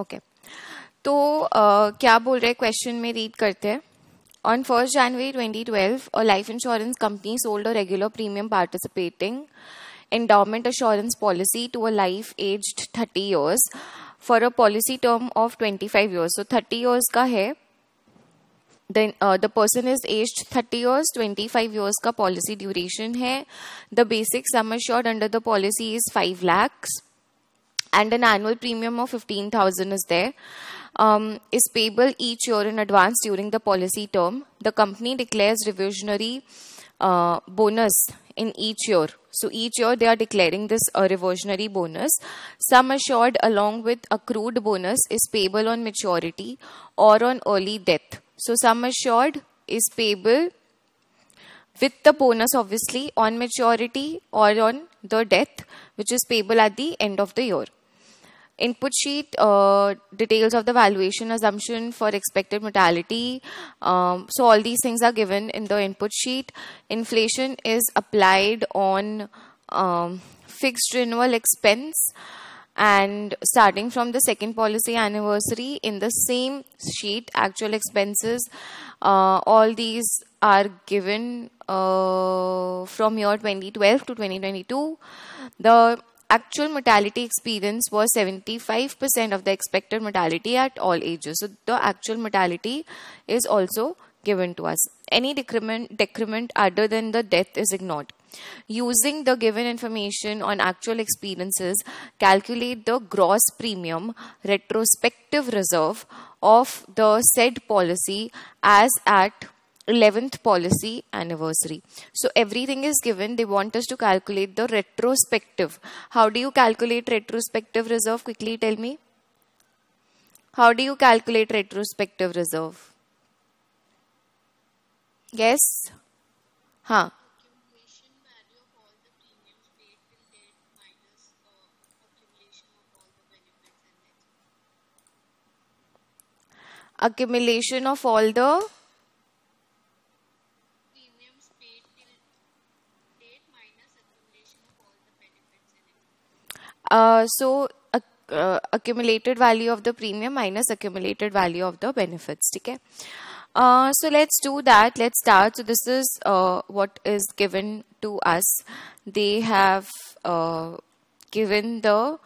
Okay तो uh, क्या बोल रहे क्वेश्चन में रीड करते हैं On 1st January 2012, a life insurance company sold a regular premium participating endowment assurance policy to a life aged 30 years for a policy term of 25 years. So 30 years का है then uh, the person is aged 30 years 25 years ka policy duration hai the basic sum assured under the policy is 5 lakhs and an annual premium of 15000 is there um, is payable each year in advance during the policy term. The company declares reversionary uh, bonus in each year. So each year they are declaring this a reversionary bonus. Sum assured along with accrued bonus is payable on maturity or on early death. So sum assured is payable with the bonus obviously on maturity or on the death which is payable at the end of the year. Input sheet uh, details of the valuation assumption for expected mortality. Um, so all these things are given in the input sheet. Inflation is applied on um, fixed renewal expense and starting from the second policy anniversary in the same sheet actual expenses uh, all these are given uh, from year 2012 to 2022 the actual mortality experience was 75% of the expected mortality at all ages. So the actual mortality is also given to us. Any decrement, decrement other than the death is ignored. Using the given information on actual experiences, calculate the gross premium retrospective reserve of the said policy as at 11th policy anniversary. So everything is given. They want us to calculate the retrospective. How do you calculate retrospective reserve? Quickly tell me. How do you calculate retrospective reserve? Yes? Huh. Accumulation of all the Uh, so uh, accumulated value of the premium minus accumulated value of the benefits okay? Uh, so let's do that. Let's start. So this is uh, what is given to us. They have uh, given the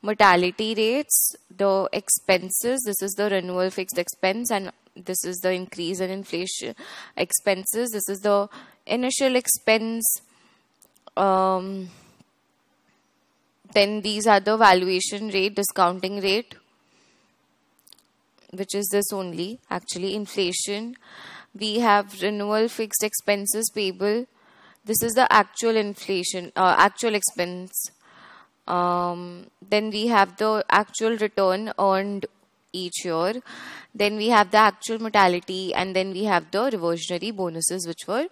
mortality rates the expenses. This is the renewal fixed expense and this is the increase in inflation expenses. This is the initial expense um, then these are the valuation rate, discounting rate, which is this only actually inflation. We have renewal fixed expenses payable. This is the actual inflation, uh, actual expense. Um, then we have the actual return earned each year. Then we have the actual mortality, and then we have the reversionary bonuses which were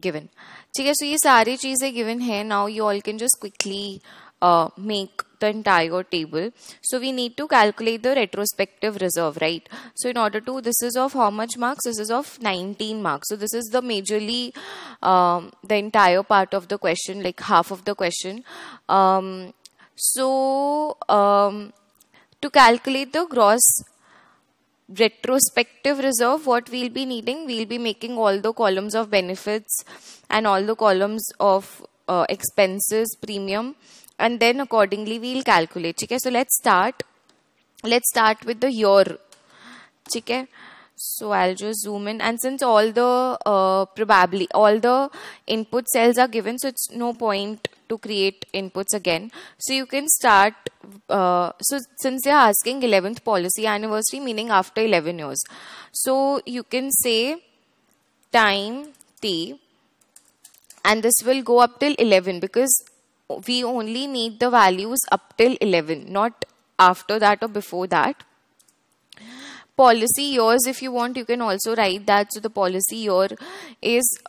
given. ठीक है सो ये सारी चीज़ें given है now you all can just quickly uh, make the entire table. So we need to calculate the retrospective reserve, right? So in order to, this is of how much marks? This is of 19 marks. So this is the majorly um, the entire part of the question, like half of the question. Um, so um, to calculate the gross retrospective reserve, what we'll be needing, we'll be making all the columns of benefits and all the columns of uh, expenses, premium and then accordingly we'll calculate okay? So let's start let's start with the year okay? So I'll just zoom in and since all the uh, probably all the input cells are given so it's no point to create inputs again. So you can start uh, so since they're asking 11th policy anniversary meaning after 11 years so you can say time t and this will go up till 11 because we only need the values up till 11 not after that or before that. Policy years if you want you can also write that. So the policy year is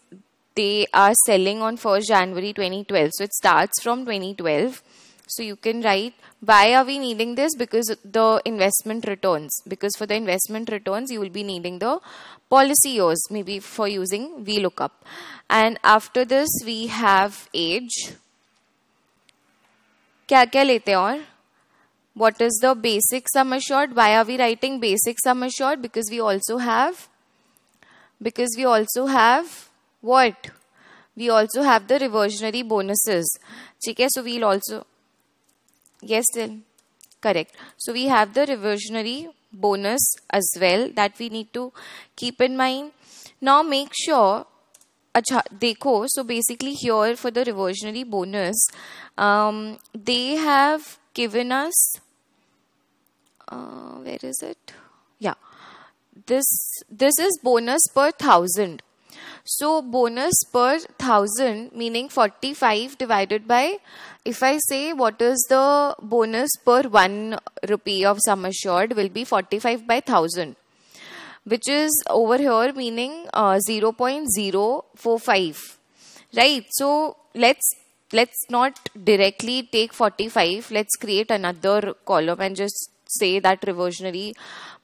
they are selling on 1st January 2012 so it starts from 2012 so you can write why are we needing this? Because the investment returns. Because for the investment returns you will be needing the policy years maybe for using VLOOKUP. And after this we have age क्या क्या लेते हैं और what is the basic sum assured why are we writing basic sum assured because we also have because we also have what we also have the reversionary bonuses okay so we'll also yes still correct so we have the reversionary bonus as well that we need to keep in mind now make sure अच्छा देखो so basically here for the reversionary bonus um, they have given us uh, where is it yeah this this is bonus per thousand so bonus per thousand meaning 45 divided by if I say what is the bonus per one rupee of sum assured will be 45 by thousand which is over here meaning uh, 0.045 right? So let's let's not directly take 45 let's create another column and just say that reversionary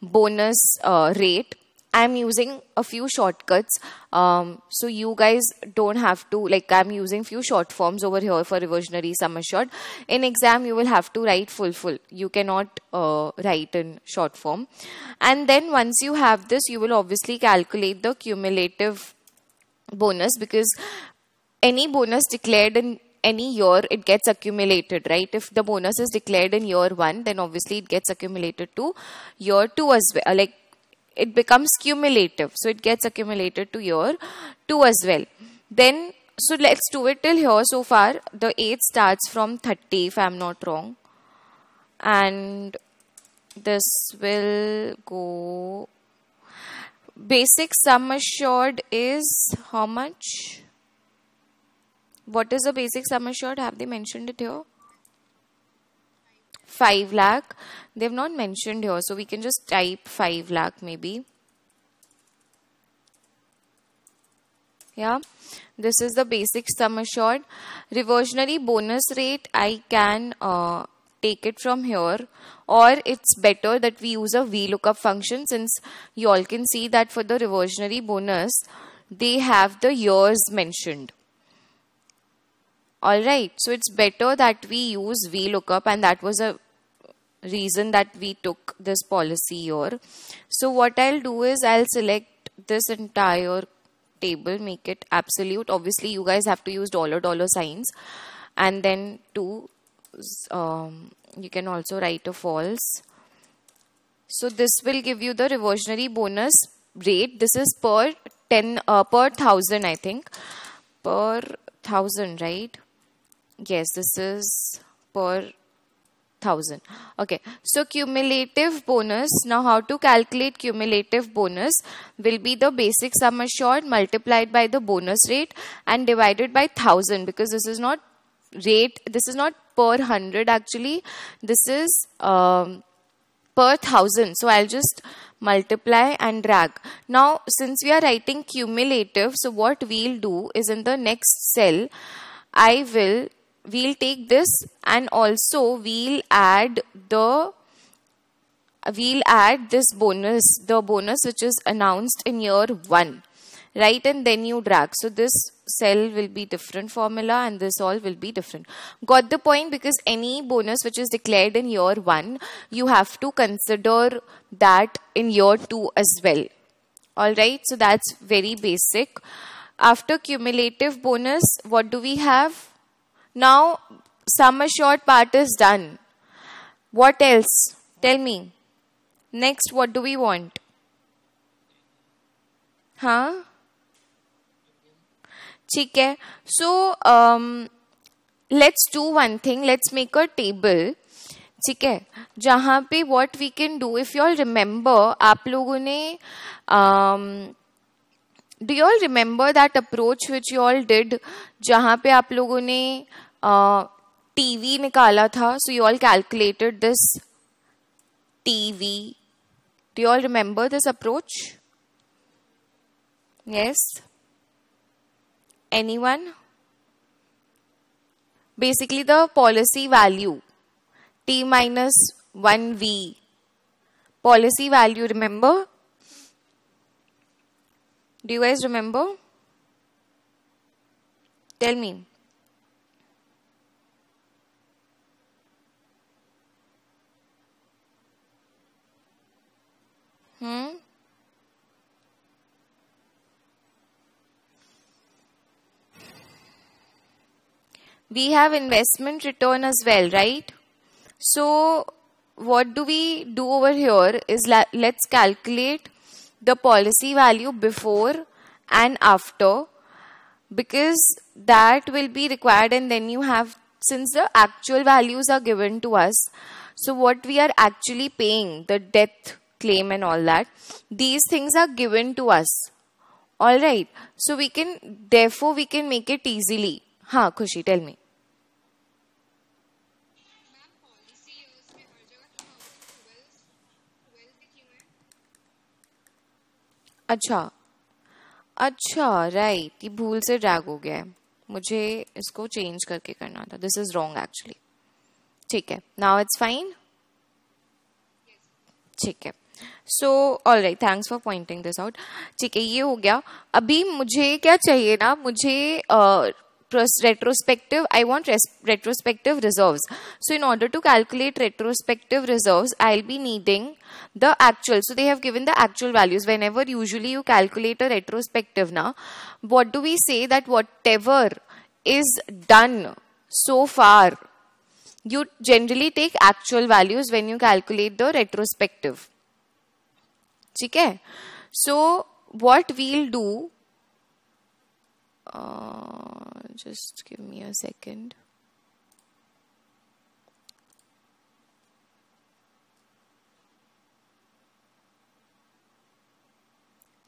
bonus uh, rate I'm using a few shortcuts. Um, so you guys don't have to like I'm using few short forms over here for reversionary sum assured. In exam you will have to write full full. You cannot uh, write in short form. And then once you have this you will obviously calculate the cumulative bonus because any bonus declared in any year it gets accumulated right if the bonus is declared in year 1 then obviously it gets accumulated to year 2 as well like it becomes cumulative. So it gets accumulated to year 2 as well. Then, so let's do it till here. So far, the 8 starts from 30 if I'm not wrong. And this will go. Basic sum assured is how much? What is the basic sum assured? Have they mentioned it here? 5 lakh. They've not mentioned here so we can just type 5 lakh maybe. Yeah. This is the basic sum assured. Reversionary bonus rate I can uh, take it from here. Or it's better that we use a VLOOKUP function since you all can see that for the reversionary bonus they have the years mentioned alright so it's better that we use VLOOKUP and that was a reason that we took this policy here. So what I'll do is I'll select this entire table, make it absolute. Obviously, you guys have to use dollar dollar signs and then two, um, you can also write a false. So this will give you the reversionary bonus rate. This is per 10, uh, per thousand, I think. Per thousand, right? Yes, this is per thousand. Okay so cumulative bonus now how to calculate cumulative bonus will be the basic sum assured multiplied by the bonus rate and divided by thousand because this is not rate this is not per hundred actually. This is um, per thousand. So i'll just multiply and drag. Now since we are writing cumulative so what we'll do is in the next cell i will we'll take this and also we'll add the we'll add this bonus the bonus which is announced in year 1 right and then you drag. So this cell will be different formula and this all will be different. Got the point? Because any bonus which is declared in year 1 you have to consider that in year 2 as well. All right? So that's very basic. After cumulative bonus what do we have now, sum assured part is done. What else? Tell me. Next, what do we want? Huh? Chicken. So, um, let's do one thing. Let's make a table. Chicken. Jahan what we can do, if you all remember, aap um, do you all remember that approach which you all did? Jahan pe aap TV uh, निकाला था so you all calculated this TV do you all remember this approach yes any one basically the policy value T minus one V policy value remember do you wise remember tell me hmm? We have investment return as well right? So what do we do over here is let's calculate the policy value before and after because that will be required and then you have since the actual values are given to us so what we are actually paying the death claim and all that these things are given to us all right so we can therefore we can make it easily ha khushi tell me अच्छा अच्छा right ये भूल से drag हो गया है मुझे इसको चेंज करके करना था दिस इज़ रॉन्ग एक्चुअली ठीक है नाउ इट्स फाइन ठीक है so all right thanks for pointing this out ठीक है ये हो गया अभी मुझे क्या चाहिए ना मुझे uh, retrospective i want retrospective reserves so in order to calculate retrospective reserves i'll be needing the actual so they have given the actual values whenever usually you calculate a retrospective now what do we say that whatever is done so far you generally take actual values when you calculate the retrospective okay so what we'll do uh, just give me a second.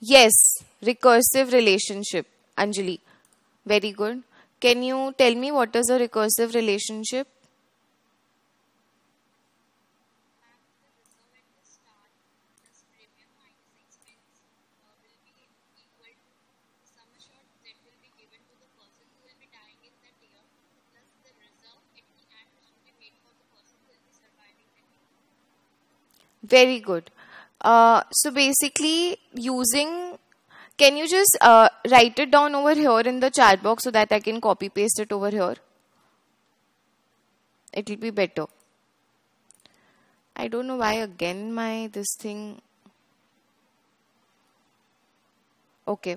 Yes, recursive relationship. Anjali, very good. Can you tell me what is a recursive relationship? Very good. Uh, so basically, using, can you just uh, write it down over here in the chat box so that I can copy paste it over here? It will be better. I don't know why again my this thing. Okay.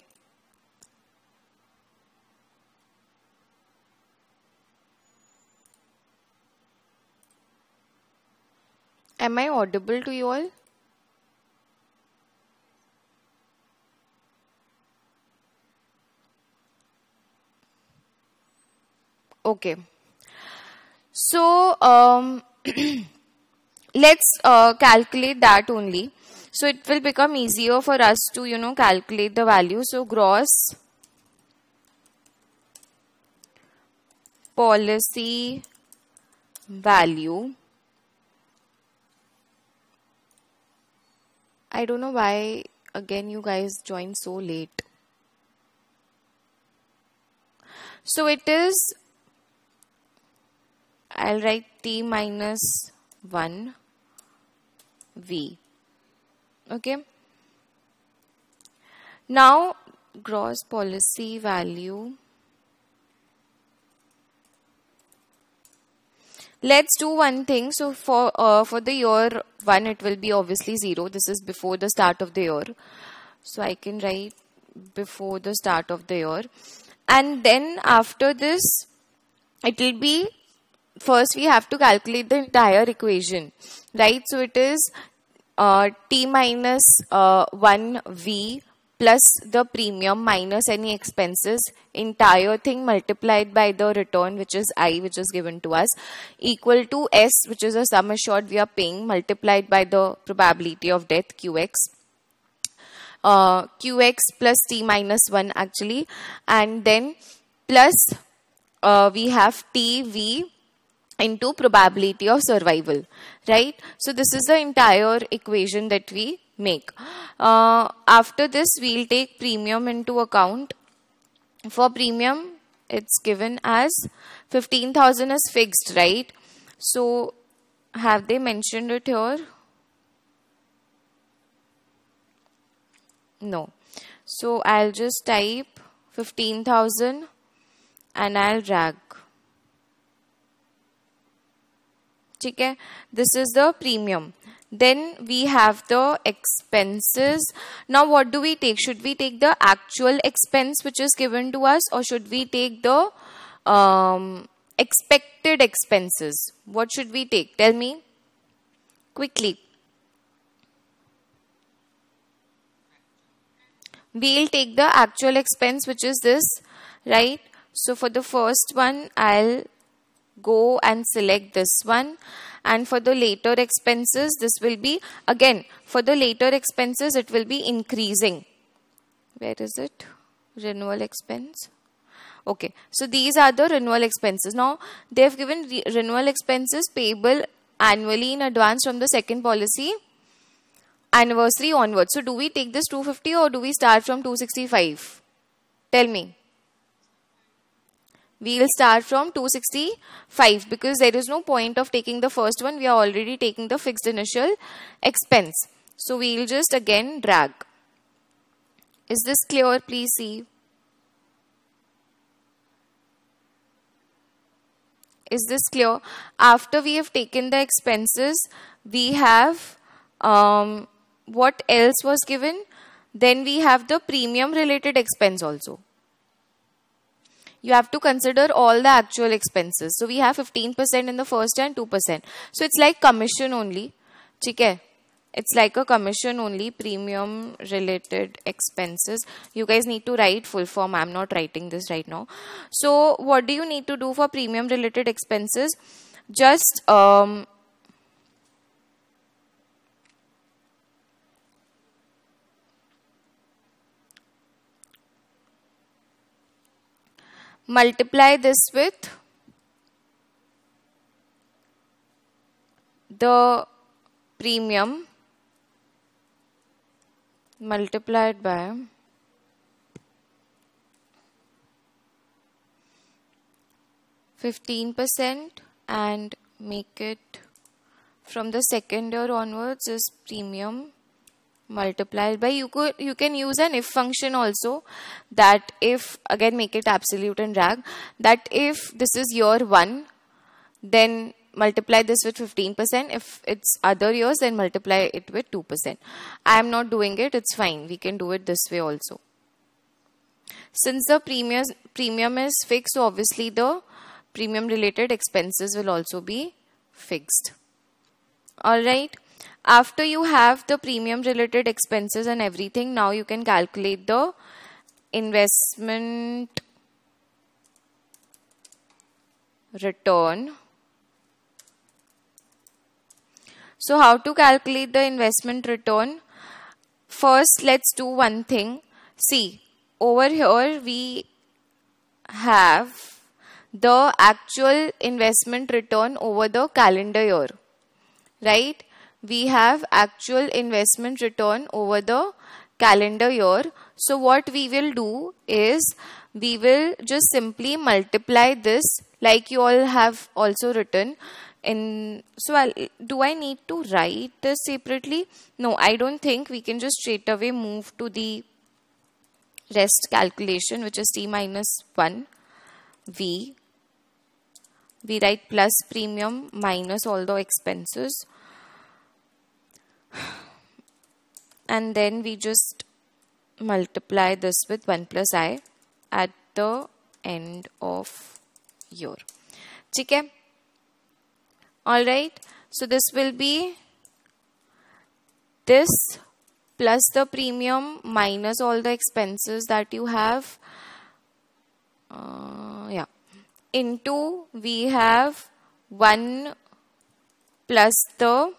Am I audible to you all? Okay. So, um, let's uh, calculate that only. So, it will become easier for us to, you know, calculate the value. So, gross policy value I don't know why again you guys joined so late. So it is, I'll write t minus 1 v. Okay. Now gross policy value let's do one thing. So for uh, for the year 1 it will be obviously 0 this is before the start of the year. So i can write before the start of the year. And then after this it will be first we have to calculate the entire equation right? So it is uh, t minus, uh, 1v plus the premium minus any expenses entire thing multiplied by the return which is i which is given to us equal to s which is a sum assured we are paying multiplied by the probability of death qx uh, qx plus t minus 1 actually. And then plus uh, we have tv into probability of survival right? So this is the entire equation that we make. Uh, after this, we'll take premium into account. For premium, it's given as 15,000 is fixed, right? So, have they mentioned it here? No. So, I'll just type 15,000 and I'll drag. Okay, this is the premium. Then we have the expenses. Now what do we take? Should we take the actual expense which is given to us or should we take the um, expected expenses? What should we take? Tell me quickly. We'll take the actual expense which is this right? So for the first one I'll go and select this one and for the later expenses this will be again for the later expenses it will be increasing. Where is it? Renewal expense. Okay. So these are the renewal expenses. Now they have given re renewal expenses payable annually in advance from the second policy anniversary onwards. So do we take this 250 or do we start from 265 tell me we will start from 265 because there is no point of taking the first one. We are already taking the fixed initial expense. So we will just again drag. Is this clear? Please see. Is this clear? After we have taken the expenses we have um, what else was given? Then we have the premium related expense also you have to consider all the actual expenses. So we have 15% in the first and 2%. So it's like commission only. Okay? It's like a commission only premium related expenses. You guys need to write full form. I'm not writing this right now. So what do you need to do for premium related expenses? Just um, multiply this with the premium multiplied by fifteen percent and make it from the second year onwards is premium multiplied by you could you can use an if function also that if again make it absolute and drag that if this is year 1 then multiply this with 15% if it's other years then multiply it with 2% i am not doing it it's fine. We can do it this way also. Since the premium premium is fixed so obviously the premium related expenses will also be fixed. All right after you have the premium related expenses and everything now you can calculate the investment return. So how to calculate the investment return? First let's do one thing. See over here we have the actual investment return over the calendar year right we have actual investment return over the calendar year. So what we will do is we will just simply multiply this like you all have also written in so I'll, do I need to write this separately? No, I don't think we can just straight away move to the rest calculation which is t minus 1 v we write plus premium minus all the expenses and then we just multiply this with 1 plus i at the end of your okay? All right so this will be this plus the premium minus all the expenses that you have uh, yeah into we have 1 plus the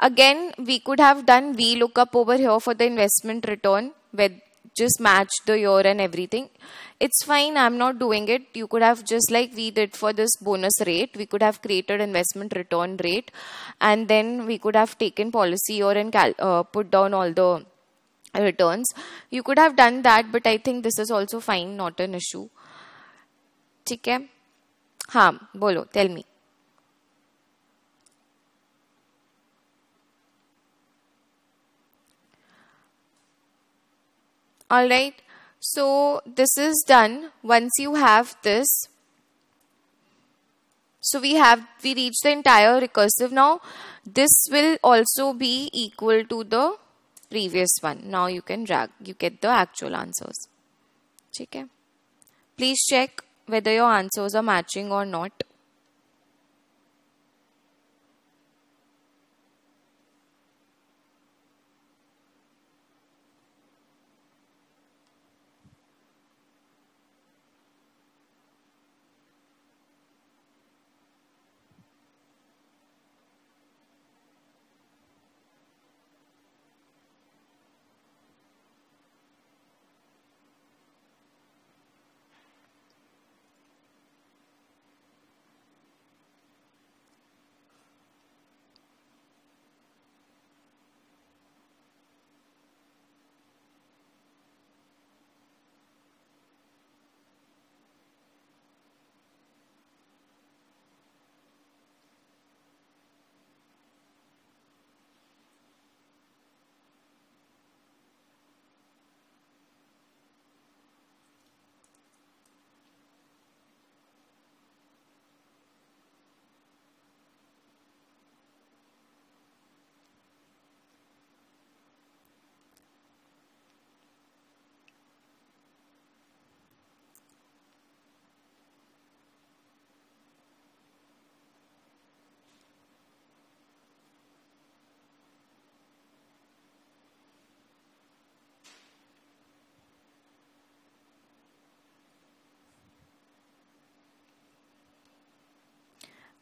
Again, we could have done VLOOKUP over here for the investment return with just match the year and everything. It's fine. I'm not doing it. You could have just like we did for this bonus rate. We could have created investment return rate and then we could have taken policy year and uh, put down all the returns. You could have done that, but I think this is also fine, not an issue. ठीक है हाँ बोलो tell me All right so this is done once you have this so we have we reach the entire recursive now this will also be equal to the previous one. Now you can drag, you get the actual answers. Okay. Please check whether your answers are matching or not.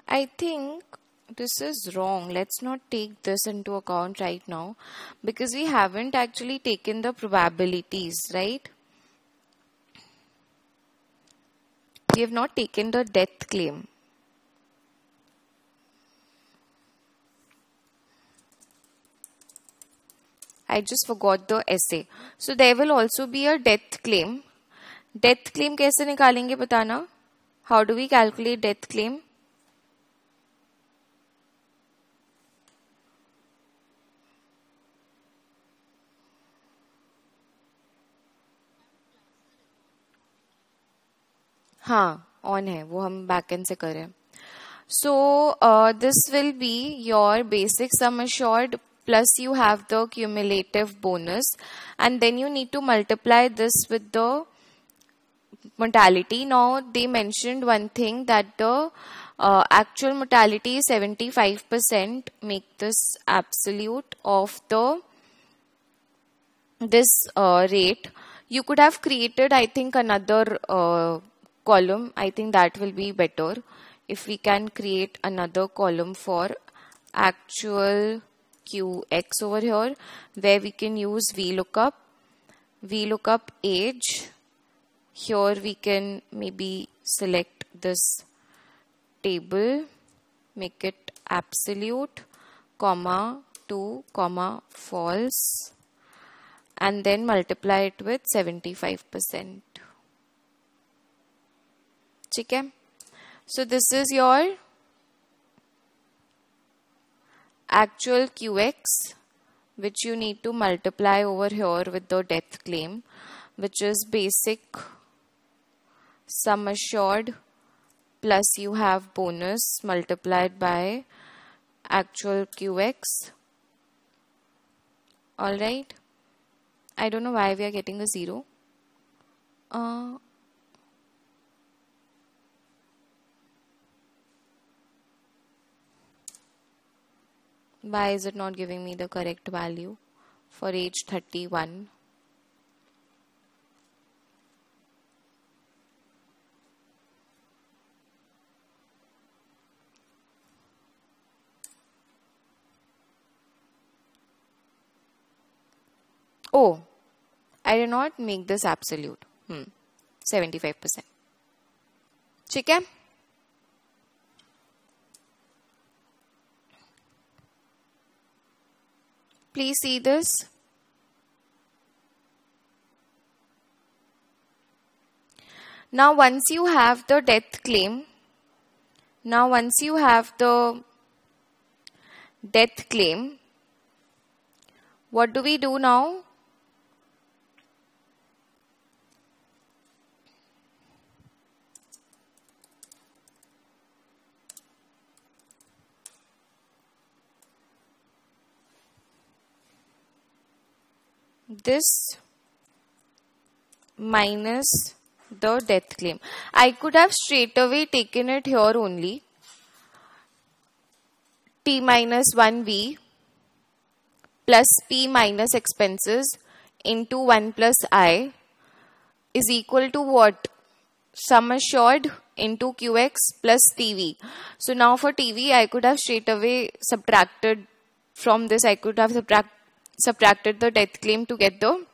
I think this is wrong. Let's not take this into account right now because we haven't actually taken the probabilities, right? We have not taken the death claim. I just forgot the essay. So there will also be a death claim. Death claim कैसे निकालेंगे बताना? How do we calculate death claim? हाँ on है वो हम back end से करें so this will be your basic some assured plus you have the cumulative bonus and then you need to multiply this with the mortality now they mentioned one thing that the uh, actual mortality is 75% make this absolute of the this uh, rate you could have created i think another uh, column I think that will be better if we can create another column for actual QX over here where we can use VLOOKUP. VLOOKUP age here we can maybe select this table make it absolute comma 2 comma false and then multiply it with 75 percent ठीक है so this is your actual qx which you need to multiply over here with the death claim which is basic sum assured plus you have bonus multiplied by actual qx all right i don't know why we are getting a zero uh, Why is it not giving me the correct value for age 31? Oh, I did not make this absolute. Hmm. 75%. ठीक है Please see this. Now once you have the death claim, now once you have the death claim, what do we do now? This minus the death claim. I could have straight away taken it here only. T minus 1V plus P minus expenses into 1 plus I is equal to what? Sum assured into QX plus TV. So now for TV, I could have straight away subtracted from this, I could have subtract, subtracted the death claim to get the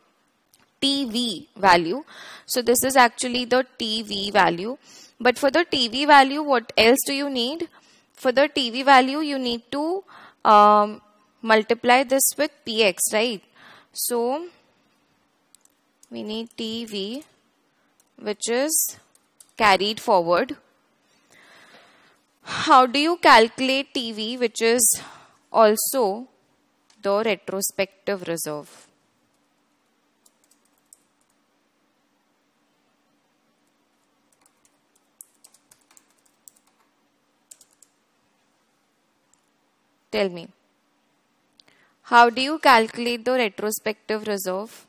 TV value. So this is actually the TV value. But for the TV value, what else do you need? For the TV value, you need to um, multiply this with PX, right? So we need TV, which is carried forward. How do you calculate TV, which is also the retrospective reserve? Tell me. How do you calculate the retrospective reserve?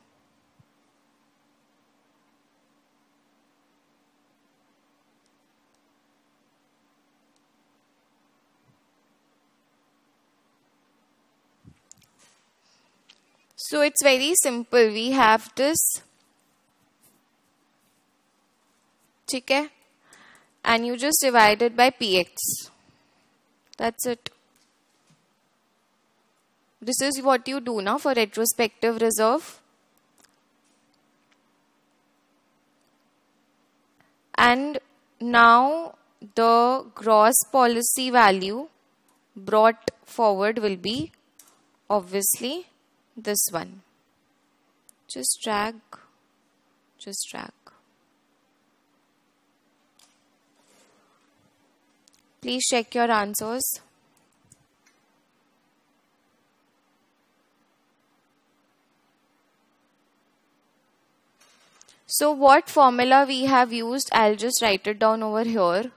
So it's very simple. We have this. Okay? And you just divide it by px. That's it. This is what you do now for retrospective reserve. And now the gross policy value brought forward will be obviously this one. Just drag, just drag. Please check your answers. So what formula we have used, I'll just write it down over here.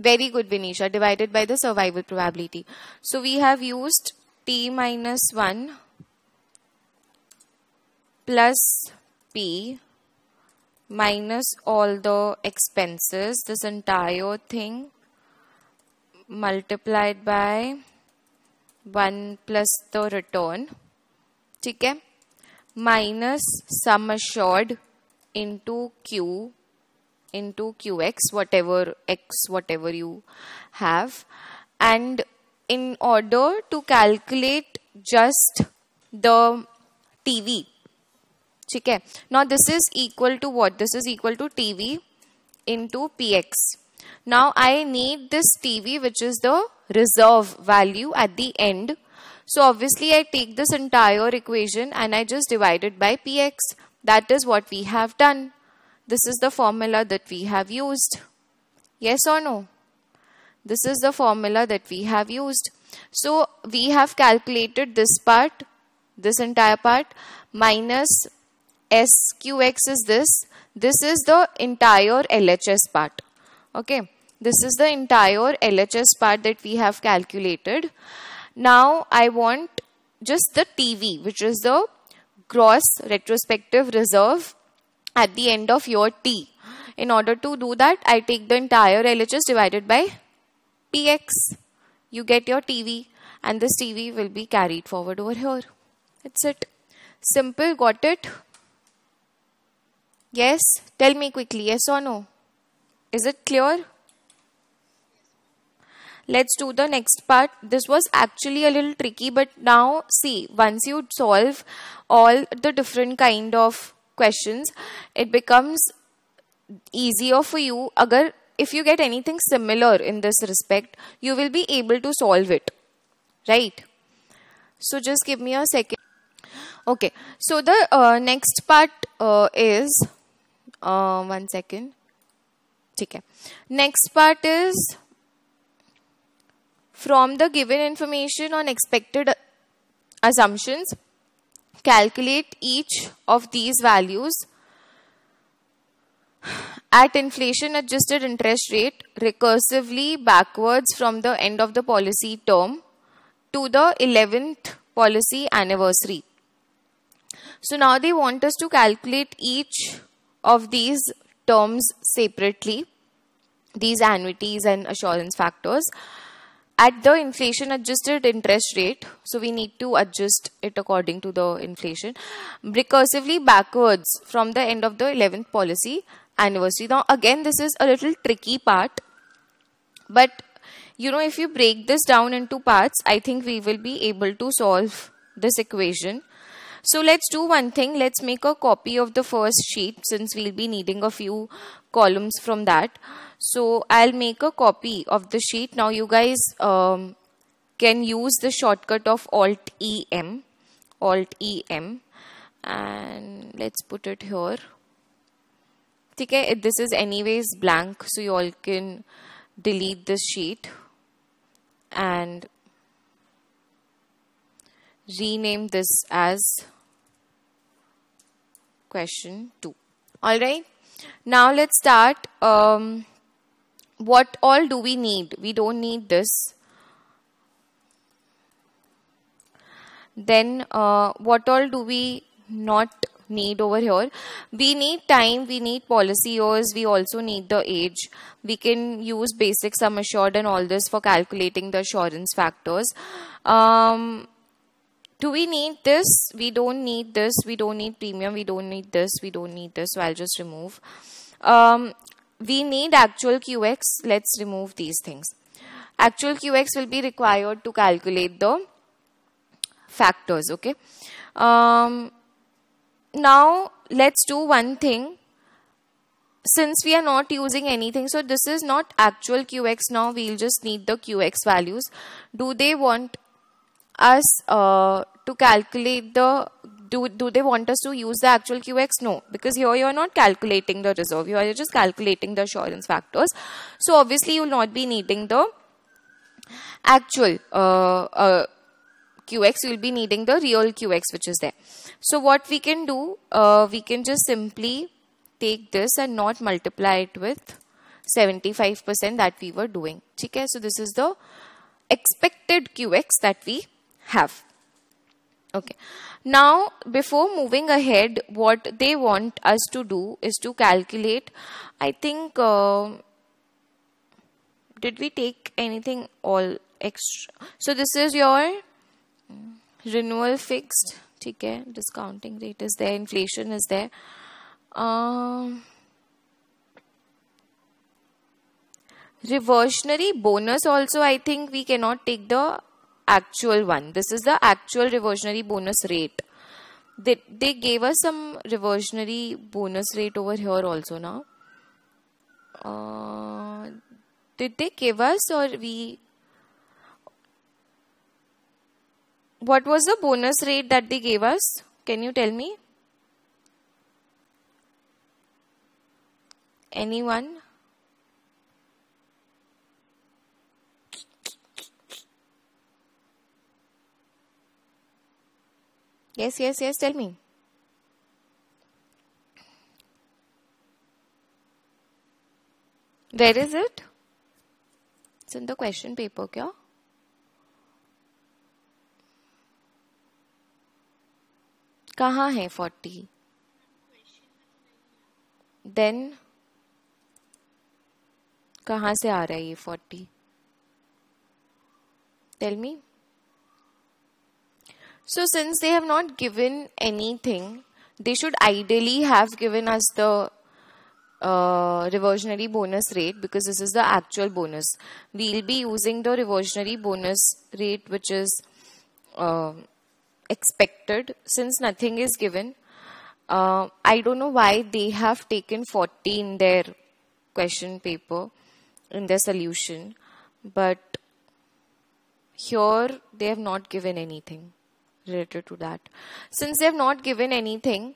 Very good, Vinisha. Divided by the survival probability. So we have used t minus 1 plus p minus all the expenses. This entire thing multiplied by 1 plus the return. ठीक है minus sum assured into q into qx whatever x whatever you have and in order to calculate just the tv ठीक है now this is equal to what this is equal to tv into px now i need this tv which is the reserve value at the end so obviously I take this entire equation and I just divide it by px. That is what we have done. This is the formula that we have used. Yes or no? This is the formula that we have used. So we have calculated this part, this entire part, minus SQX is this. This is the entire LHS part. Okay. This is the entire LHS part that we have calculated. Now I want just the TV, which is the gross retrospective reserve at the end of your T. In order to do that, I take the entire LHS divided by PX. You get your TV and this TV will be carried forward over here. That's it. Simple, got it? Yes? Tell me quickly, yes or no? Is it clear? let's do the next part this was actually a little tricky but now see once you solve all the different kind of questions it becomes easier for you. Agar if you get anything similar in this respect you will be able to solve it. Right? So just give me a second. Okay. So the uh, next part uh, is uh, one second. okay next part is from the given information on expected assumptions, calculate each of these values at inflation adjusted interest rate recursively backwards from the end of the policy term to the 11th policy anniversary. So now they want us to calculate each of these terms separately, these annuities and assurance factors at the inflation adjusted interest rate. So we need to adjust it according to the inflation recursively backwards from the end of the 11th policy anniversary. Now again this is a little tricky part but you know if you break this down into parts I think we will be able to solve this equation. So let's do one thing. Let's make a copy of the first sheet since we'll be needing a few columns from that. So I'll make a copy of the sheet. Now you guys um, can use the shortcut of Alt EM. Alt EM. And let's put it here. Okay, this is anyways blank so you all can delete this sheet and rename this as question 2 all right. Now let's start um, what all do we need? We don't need this. Then uh, what all do we not need over here? We need time we need policy years we also need the age. We can use basic sum assured and all this for calculating the assurance factors. Um, do we need this? We don't need this. We don't need premium. We don't need this. We don't need this. So i'll just remove. Um, we need actual qx let's remove these things. Actual qx will be required to calculate the factors okay? Um, now let's do one thing. Since we are not using anything so this is not actual qx now. We'll just need the qx values. Do they want us uh, to calculate the do, do they want us to use the actual qx no. Because here you are not calculating the reserve. You are just calculating the assurance factors. So obviously you will not be needing the actual uh, uh, qx you will be needing the real qx which is there. So what we can do, uh, we can just simply take this and not multiply it with 75% that we were doing. Okay, so this is the expected QX that we have. Okay. Now, before moving ahead, what they want us to do is to calculate, I think, uh, did we take anything all extra? So this is your renewal fixed ठीक है discounting rate is there inflation is there um, reversionary bonus also I think we cannot take the actual one this is the actual reversionary bonus rate they, they gave us some reversionary bonus rate over here also now uh, did they give us or we what was the bonus rate that they gave us? Can you tell me? Anyone? Yes, yes, yes, tell me. Where is it? It's in the question paper, kya? कहाँ है forty then कहाँ से आ रहा है ये forty tell me So since they have not given anything, they should ideally have given us the uh, reversionary bonus rate because this is the actual bonus. We'll be using the reversionary bonus rate which is uh, expected since nothing is given. Uh, I don't know why they have taken 40 in their question paper in their solution, but here they have not given anything related to that. Since they have not given anything,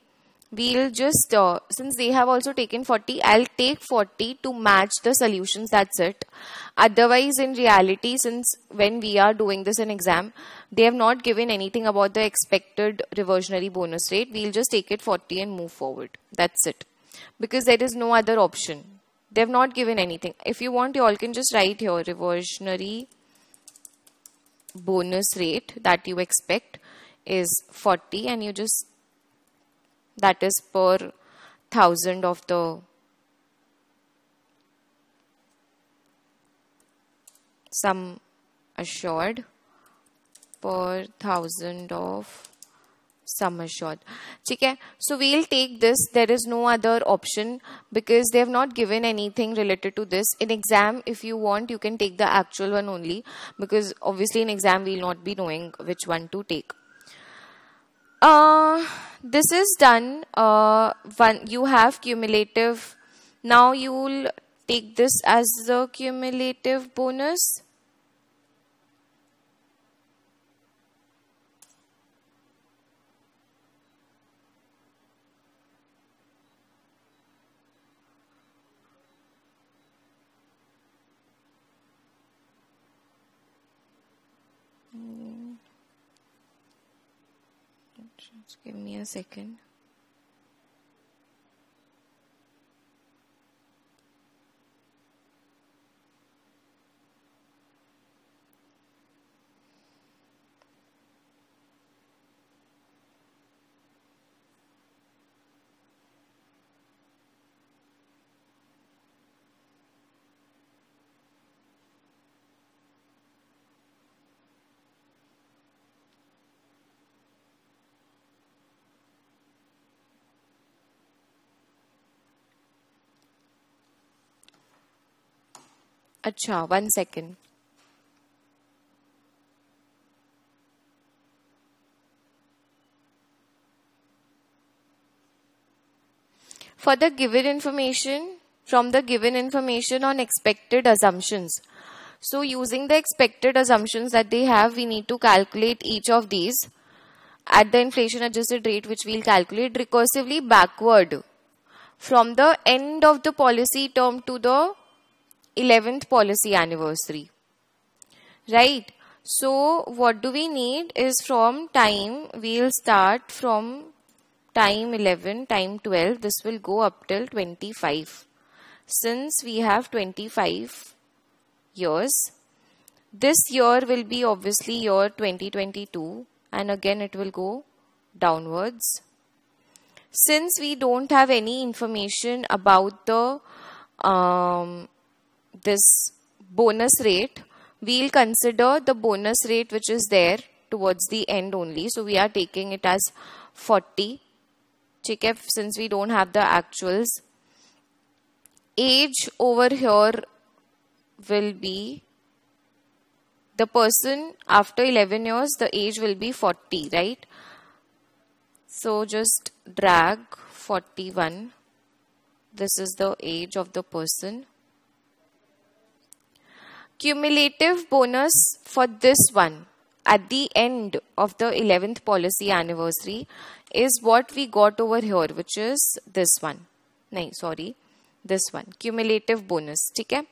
we'll just uh, since they have also taken 40 i'll take 40 to match the solutions that's it. Otherwise in reality since when we are doing this in exam they have not given anything about the expected reversionary bonus rate. We'll just take it 40 and move forward. That's it. Because there is no other option. They have not given anything. If you want you all can just write here reversionary bonus rate that you expect is 40 and you just that is per thousand of the sum assured per thousand of sum assured. Okay so we'll take this. There is no other option because they have not given anything related to this. In exam if you want you can take the actual one only because obviously in exam we'll not be knowing which one to take uh this is done uh one you have cumulative now you'll take this as the cumulative bonus Just give me a second. Acha, one second. For the given information, from the given information on expected assumptions. So using the expected assumptions that they have, we need to calculate each of these at the inflation adjusted rate which we'll calculate recursively backward from the end of the policy term to the 11th policy anniversary. Right? So, what do we need is from time, we'll start from time 11, time 12, this will go up till 25. Since we have 25 years, this year will be obviously year 2022 and again it will go downwards. Since we don't have any information about the um, this bonus rate, we'll consider the bonus rate which is there towards the end only. So we are taking it as 40. Okay, since we don't have the actuals. Age over here will be the person after 11 years, the age will be 40, right? So just drag 41. This is the age of the person cumulative bonus for this one at the end of the 11th policy anniversary is what we got over here which is this one. No sorry this one. Cumulative bonus okay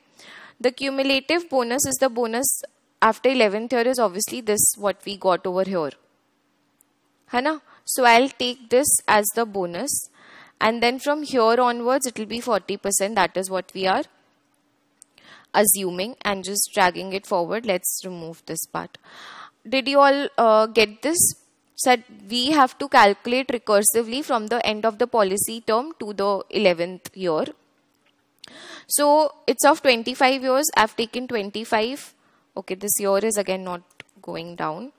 the cumulative bonus is the bonus after 11th year is obviously this what we got over here. Hana? so i'll take this as the bonus and then from here onwards it will be 40% that is what we are assuming and just dragging it forward. Let's remove this part. Did you all uh, get this? Said we have to calculate recursively from the end of the policy term to the 11th year. So it's of 25 years. I've taken 25. Okay, this year is again not going down.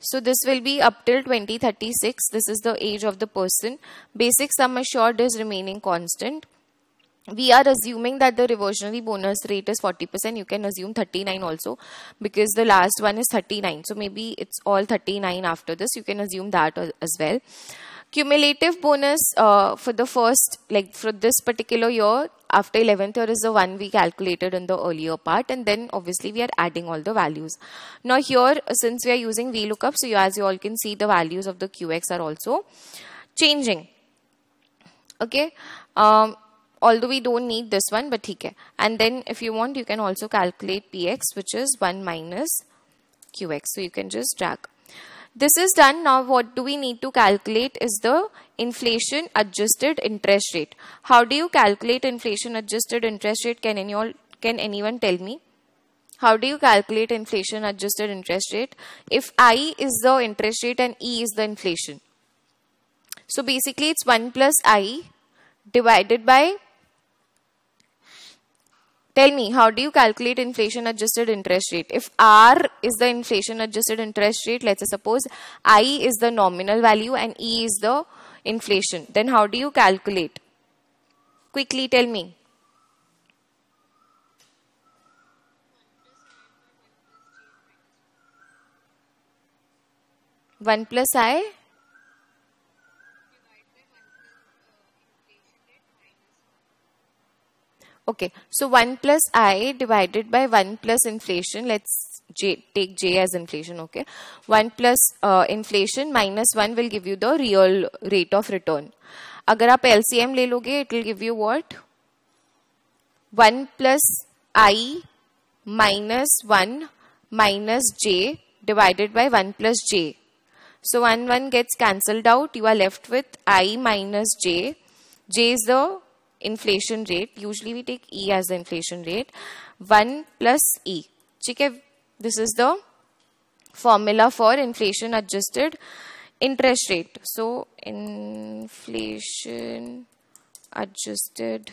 So this will be up till 2036. This is the age of the person. Basic sum assured is remaining constant we are assuming that the reversionary bonus rate is 40% you can assume 39 also because the last one is 39 so maybe it's all 39 after this. You can assume that as well. Cumulative bonus uh, for the first like for this particular year after 11th year is the one we calculated in the earlier part and then obviously we are adding all the values. Now here since we are using VLOOKUP so you, as you all can see the values of the QX are also changing. Okay? Um, although we don't need this one but okay and then if you want you can also calculate px which is 1 minus qx so you can just drag. This is done. Now what do we need to calculate is the inflation adjusted interest rate. How do you calculate inflation adjusted interest rate? Can any all can anyone tell me? How do you calculate inflation adjusted interest rate? If I is the interest rate and E is the inflation? So basically it's 1 plus I divided by Tell me, how do you calculate inflation adjusted interest rate? If R is the inflation adjusted interest rate, let's suppose I is the nominal value and E is the inflation, then how do you calculate? Quickly tell me. 1 plus i Okay, so 1 plus i divided by 1 plus inflation. Let's j, take j as inflation, okay. 1 plus uh, inflation minus 1 will give you the real rate of return. अगर आप LCM ले लोगे, it will give you what? 1 plus i minus 1 minus j divided by 1 plus j. So 1 1 gets cancelled out. You are left with i minus j. j is the inflation rate. Usually we take e as the inflation rate. 1 plus e. Okay, this is the formula for inflation adjusted interest rate. So inflation adjusted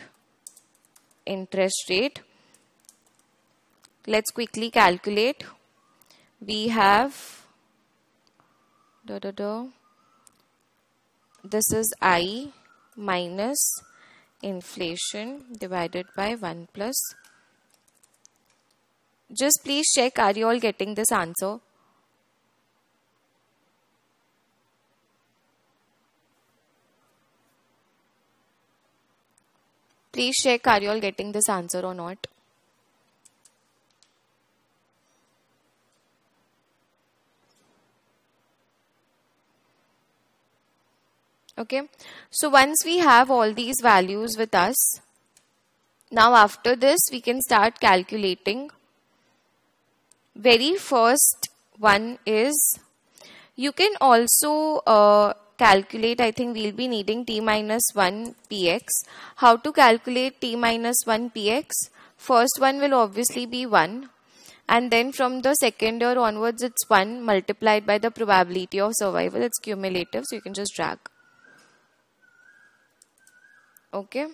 interest rate. Let's quickly calculate. We have da, da, da. this is i minus inflation divided by 1 plus. Just please check are you all getting this answer? Please check are you all getting this answer or not okay? So once we have all these values with us now after this we can start calculating. Very first one is you can also uh, calculate I think we'll be needing t minus 1 px. How to calculate t minus 1 px? First one will obviously be 1 and then from the second year onwards it's 1 multiplied by the probability of survival. It's cumulative so you can just drag okay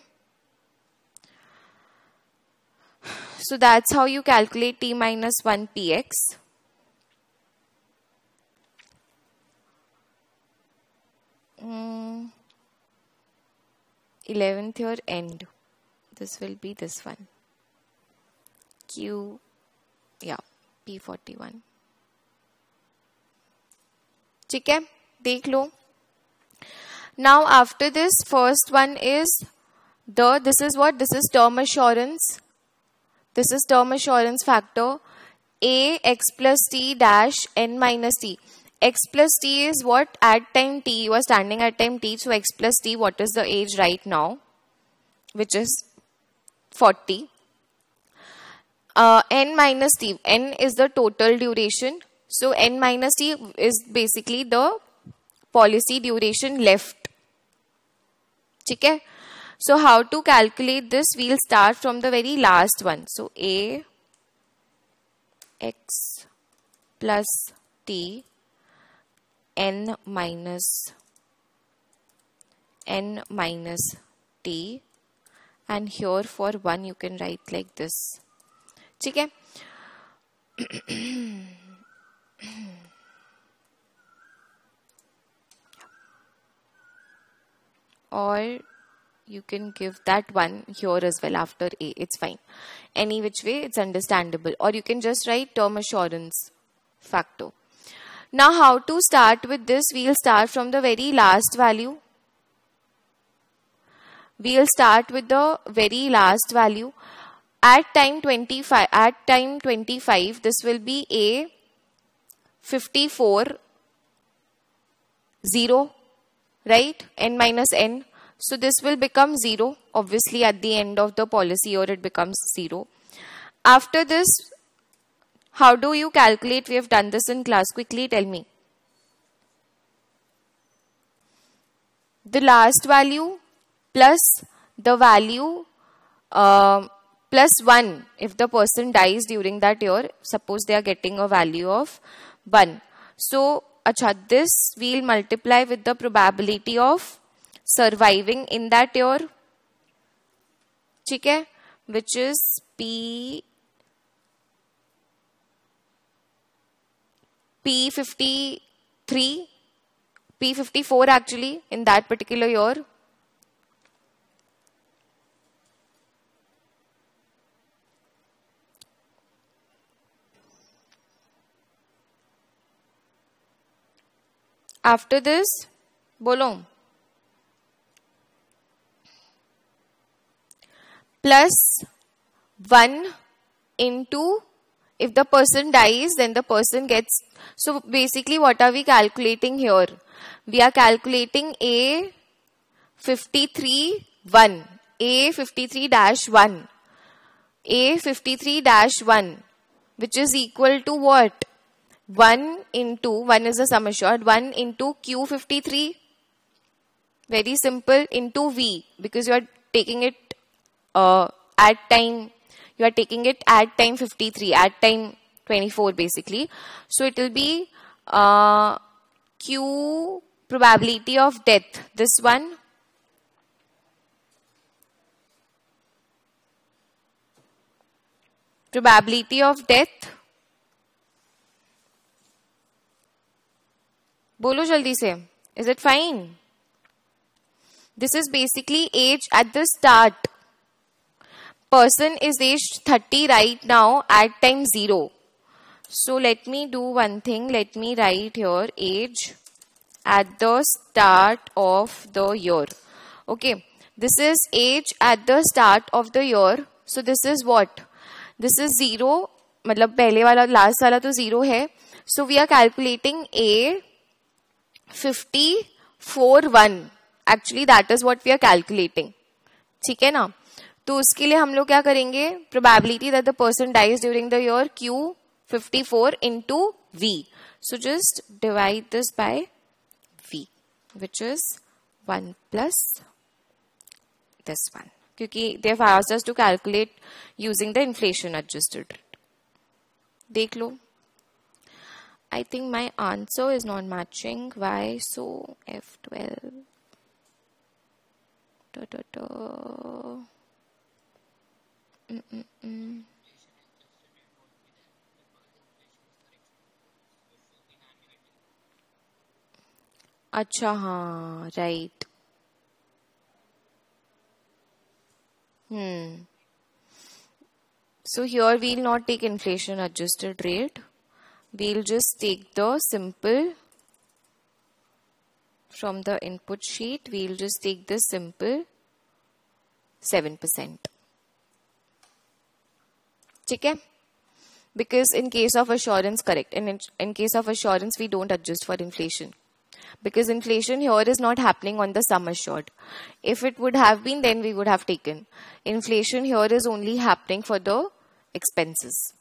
so that's how you calculate t minus 1 px mm, 11th year end this will be this one q yeah p41 ठीक है देख लो now after this first one is the this is what? This is term assurance. This is term assurance factor. A x plus t dash n minus t. X plus t is what? At time t. You are standing at time t. So x plus t what is the age right now? Which is 40 uh, n minus t. N is the total duration. So n minus t is basically the policy duration left ठीक है so how to calculate this we'll start from the very last one so a x plus t n minus n minus t and here for 1 you can write like this ठीक है or you can give that one here as well after A. It's fine. Any which way, it's understandable. Or you can just write term assurance factor. Now, how to start with this? We'll start from the very last value. We'll start with the very last value. At time 25, at time 25, this will be A 54 0 right? N minus n. So this will become 0 obviously at the end of the policy or it becomes 0 after this how do you calculate? We have done this in class. Quickly tell me. The last value plus the value uh, plus 1 if the person dies during that year. Suppose they are getting a value of 1. So, acha, this we'll multiply with the probability of surviving in that year. Okay? Which is P P53 P54 actually in that particular year after this bolo plus 1 into if the person dies then the person gets so basically what are we calculating here we are calculating a 53 1 a 53 dash 1 a 53 dash 1 which is equal to what 1 into 1 is the sum assured. 1 into q53 very simple into v because you are taking it uh, at time. You are taking it at time 53 at time 24 basically. So it will be uh, q probability of death. This one probability of death बोलो जल्दी से। Is it fine this is basically age at the start person is age thirty right now at time zero so let me do one thing let me write your age at the start of the your okay this is age at the start of the your so this is what this is zero मतलब पहले वाला last वाला तो ज़ीरो है. So we are calculating a 54.1 actually that is what we are calculating ठीक है ना? तो उसके लिए हम लोग क्या करेंगे? Probability that the person dies during the your Q fifty four into V so just divide this by V which is one plus this one क्योंकि they have asked us to calculate using the inflation adjusted देख लो। I think my answer is not matching. Why? So F12. Da, da, da. Mm -mm -mm. अच्छा हाँ right hmm so here we'll not take inflation adjusted rate we'll just take the simple from the input sheet. We'll just take the simple 7% okay because in case of assurance correct. In, in case of assurance we don't adjust for inflation. Because inflation here is not happening on the sum assured. If it would have been then we would have taken. Inflation here is only happening for the expenses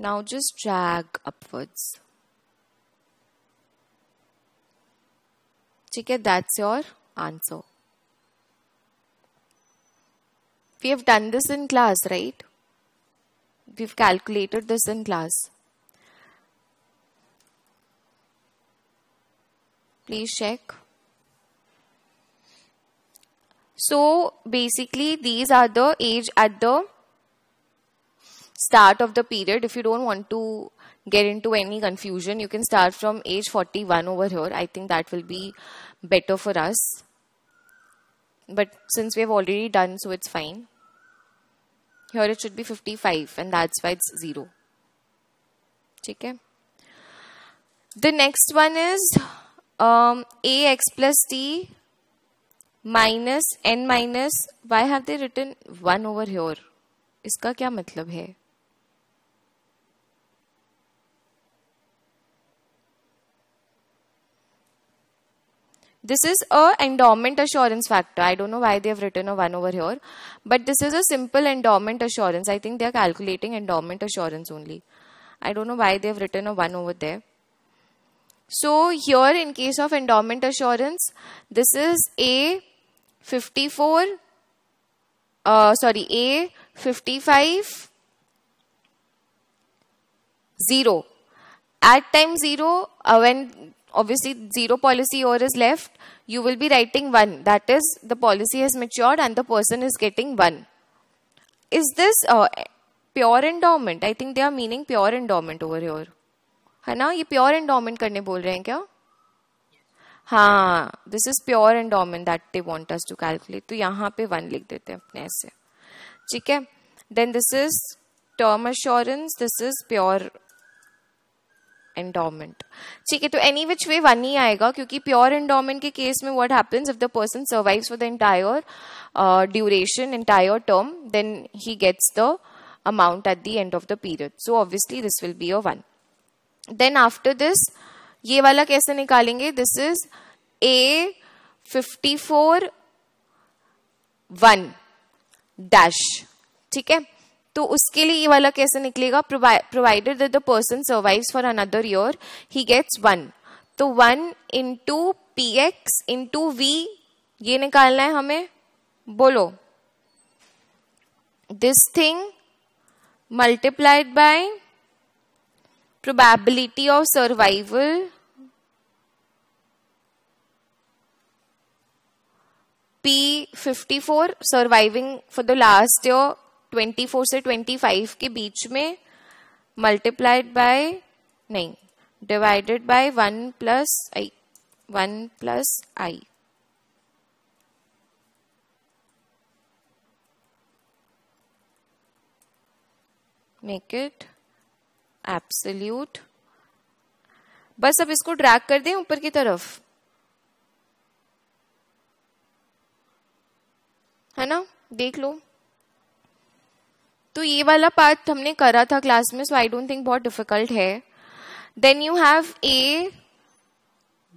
now just drag upwards. Okay, that's your answer. We have done this in class, right? We've calculated this in class. Please check. So basically these are the age at the start of the period if you don't want to get into any confusion you can start from age 41 over here i think that will be better for us but since we have already done so it's fine here it should be 55 and that's why it's 0 okay the next one is um, ax plus t minus n minus why have they written 1 over here इसका क्या मतलब है This is a endowment assurance factor. I don't know why they have written a 1 over here. But this is a simple endowment assurance. I think they are calculating endowment assurance only. I don't know why they have written a 1 over there. So here in case of endowment assurance, this is A54, uh, sorry, A55, 0. At time 0, uh, when obviously zero policy or is left you will be writing one that is the policy has matured and the person is getting one is this uh, pure endowment i think they are meaning pure endowment over here है ना ये pure endowment करने बोल रहे हैं क्या हाँ this is pure endowment that they want us to calculate तो यहाँ पे वन लिख देते हैं अपने ऐसे ठीक है then this is term assurance this is pure endowment ठीक है तो एनी विच वे वन ही आएगा, क्योंकि प्योर एंडोमेंट के केस में what happens if the person survives for the entire duration entire term then he gets the amount at the end of the period. So, obviously, this will be a one. Then after this वाला कैसे निकालेंगे? This is a fifty four one dash ठीक है? तो उसके लिए ये वाला कैसे निकलेगा? Provided that the person survives for another year he gets one तो one into P X into V ये निकालना है हमें? बोलो। This thing multiplied by probability of survival P54 surviving for the last year 24 से 25 के बीच में मल्टीप्लाइड बाय नहीं divided by one plus I one plus I make it absolute बस अब इसको ड्रैग कर दें ऊपर की तरफ़। है ना? देख लो। तो ये वाला पार्ट हमने करा था क्लास में सो आई डोंट थिंक बहुत डिफ़िकल्ट है। Then you have a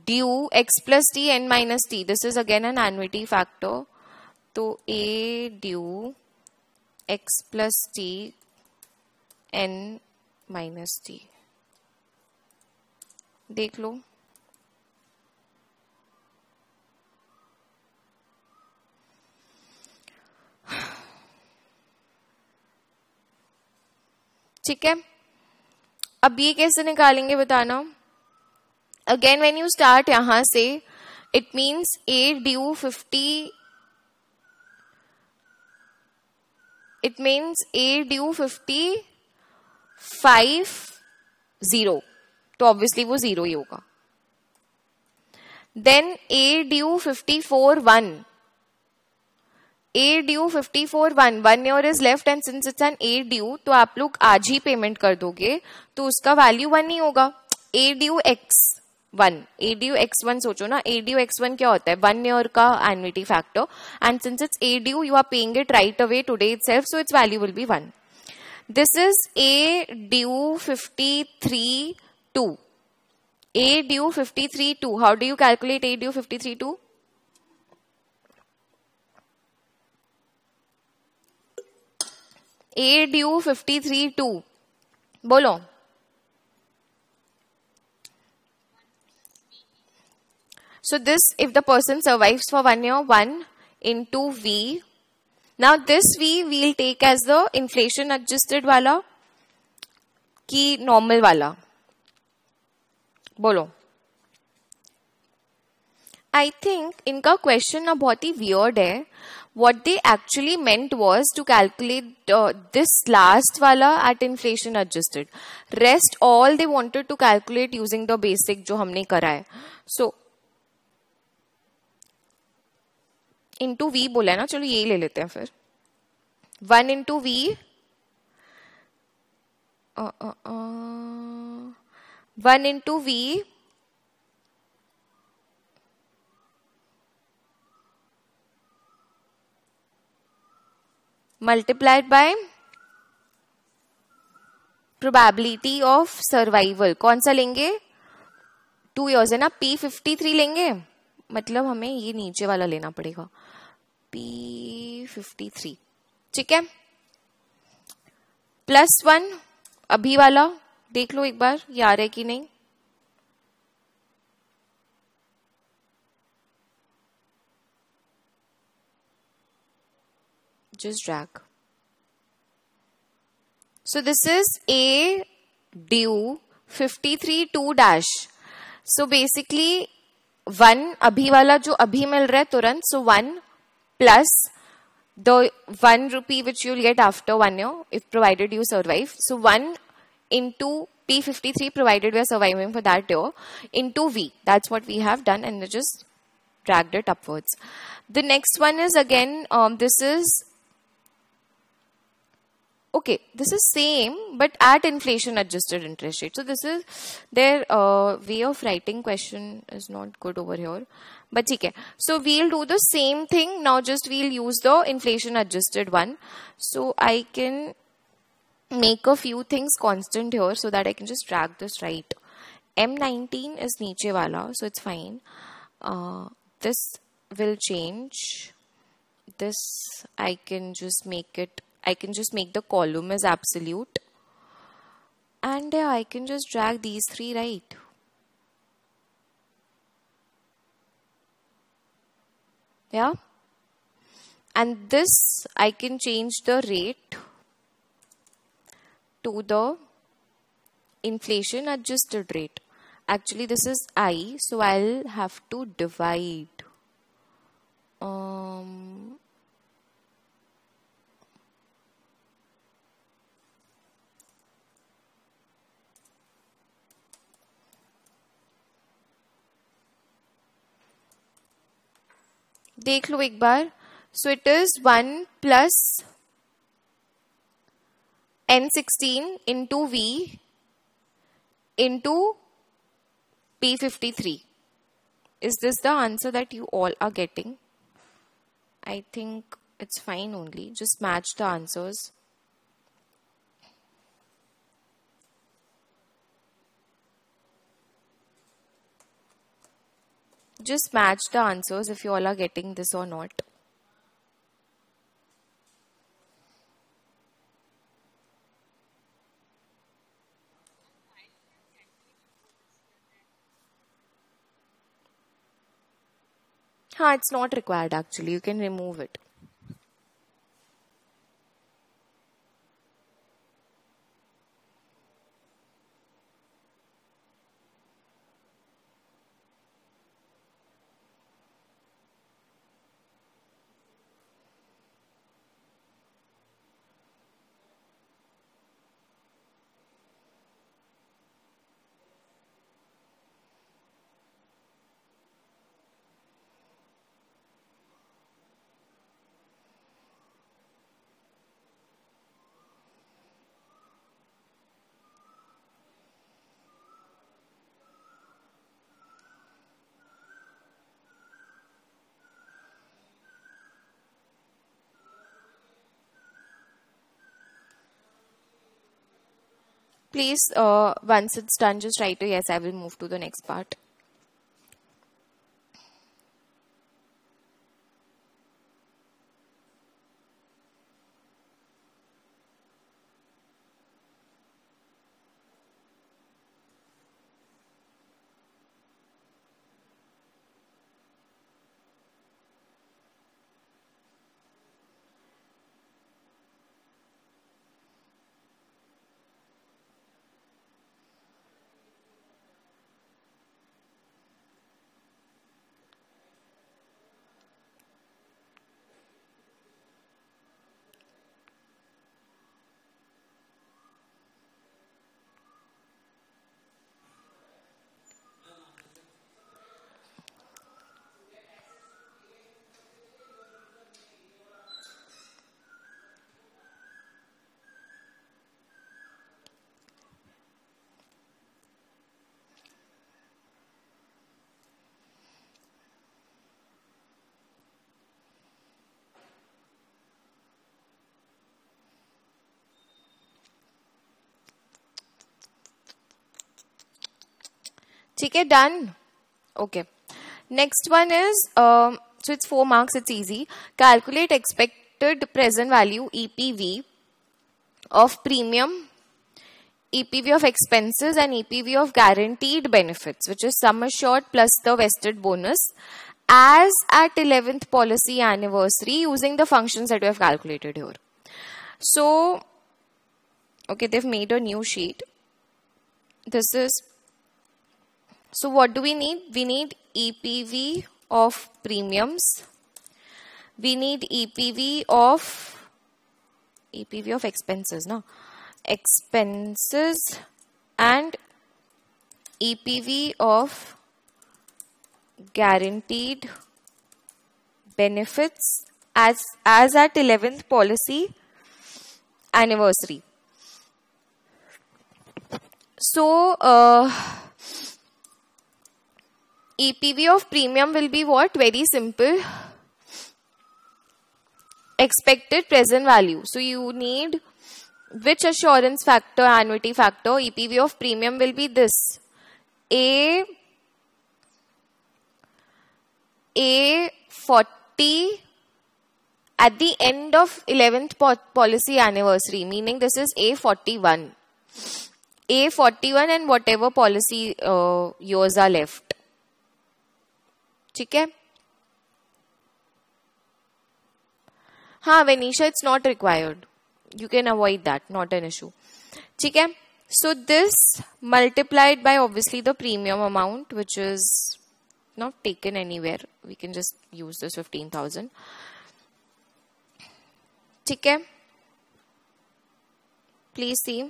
due X plus T N minus T this is again an annuity factor तो a due X plus T N minus T देख लो। ठीक है? अब ये कैसे निकालेंगे बताना। अगेन वेन यू स्टार्ट यहाँ से it means a due fifty it means a due fifty five zero तो ऑब्वियसली वो ज़ीरो ही होगा। Then a due fifty four one a due fifty four one one year is left and since it's an a due तो आप लोग आज ही payment कर दोगे तो उसका वैल्यू वन ही होगा a due X one a due X one सोचो ना ए ड्यू एक्स वन क्या होता है वन ईयर का annuity factor and since it's a due you are paying it right away today it self so its value will be one This is A due 53 2. A due 53 2. How do you calculate fifty three 53 a U fifty three two बोलो। So this if the person survive for one year one into V now this we will take as the inflation adjusted वाला की normal वाला बोलो। I think इनका question ना बहुत ही weird है। what they actually meant was to calculate uh, this last wala at inflation adjusted rest all they wanted to calculate using the basic जो हमने करा है so इंटू वी बोला है ना चलो ये ले लेते हैं फिर one into we one into we multiplied by probability of survival कौन सा लेंगे? टू ईयर्स है ना? पी फिफ्टी थ्री लेंगे? मतलब हमें ये नीचे वाला लेना पड़ेगा। पी फिफ्टी थ्री ठीक है? प्लस वन अभी वाला। देख लो एक बार ये आ रहा है कि नहीं? Just drag. So this is a due 53 2 dash. So basically one अभी वाला जो अभी मिल रहा है तुरंत so one plus the one rupee which you'll get after one year if provided you survive. So one into P53 provided we are surviving for that year into V. That's what we have done and just dragged it upwards. The next one is again, um, this is okay this is same but at inflation adjusted interest rate. So this is their uh, way of writing question is not good over here. But okay so we'll do the same thing. Now just we'll use the inflation adjusted one. So i can make a few things constant here so that i can just drag this right. M19 is niche wala so it's fine. Uh, this will change. This i can just make it I can just make the column as absolute and yeah, I can just drag these three right. Yeah. And this I can change the rate to the inflation adjusted rate. Actually, this is I, so I'll have to divide. Um, देख लो एक बार। So it is one plus N sixteen into V into P fifty three is this the answer that you all are getting I think it's fine only just match the answers just match the answers if you all are getting this or not. Huh, it's not required actually. You can remove it. Please uh, once it's done just write to yes i will move to the next part ठीक है done okay next one is so it's four marks it's easy calculate expected present value epv of premium epv of expenses and epv of guaranteed benefits which is sum assured plus the vested bonus as at 11th policy anniversary using the functions that we have calculated here. So, okay, they've made a new sheet. This is, so what do we need? We need EPV of premiums. We need EPV of, EPV of expenses, no? Expenses and EPV of guaranteed benefits as as at 11th policy anniversary so uh, EPV of premium will be what very simple expected present value so you need which assurance factor annuity factor EPV of premium will be this a A40 at the end of 11th policy anniversary, meaning this is A41. A41 and whatever policy uh, years are left. ठीक है? हाँ Vanisha it's not required you can avoid that not an issue ठीक है? So this multiplied by obviously the premium amount which is not taken anywhere we can just use this fifteen ठीक है? Please see